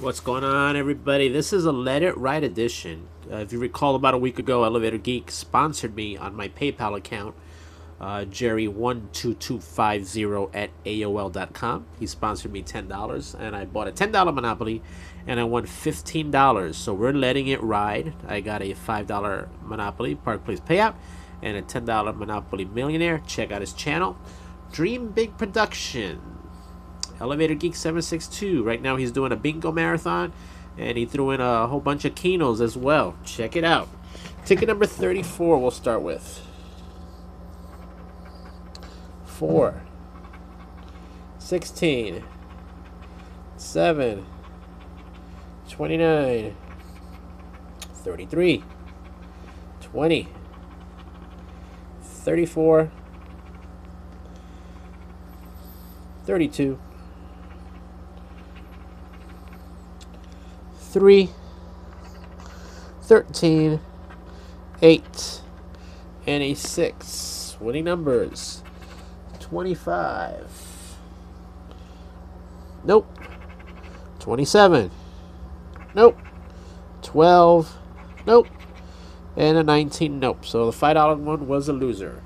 What's going on, everybody? This is a Let It Ride edition. Uh, if you recall, about a week ago, Elevator Geek sponsored me on my PayPal account, uh, Gerry12250 at AOL.com. He sponsored me $10, and I bought a $10 Monopoly, and I won $15. So we're letting it ride. I got a $5 Monopoly Park Place payout and a $10 Monopoly Millionaire. Check out his channel. Dream Big Production. Elevator Geek 762. Right now he's doing a bingo marathon and he threw in a whole bunch of Kenos as well. Check it out. Ticket number 34 we'll start with. 4 16 7 29 33 20 34 32 3 13 8 and a 6 winning numbers 25 nope. 27 nope. 12 nope. And a 19 nope. So the $5 one was a loser.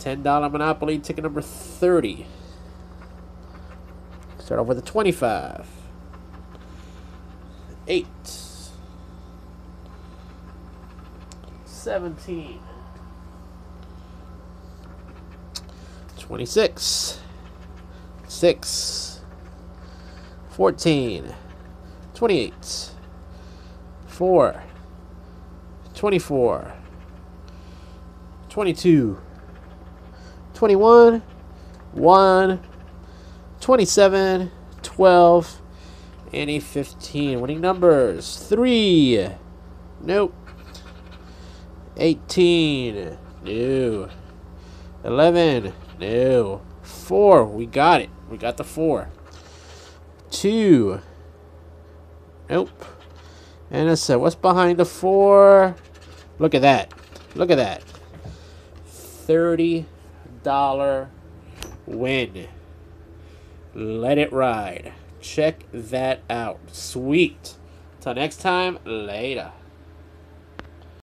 $10 monopoly ticket number 30 start off with a 25 8 17 26 6 14 28 4 24 22 21 1 27 12 and a 15 winning numbers? 3 nope. 18 no. 11 no. 4 we got it. We got the 4 2 nope. And I said what's behind the 4 look at that. Look at that. $30 win. Let it ride check that out. Sweet. Till next time later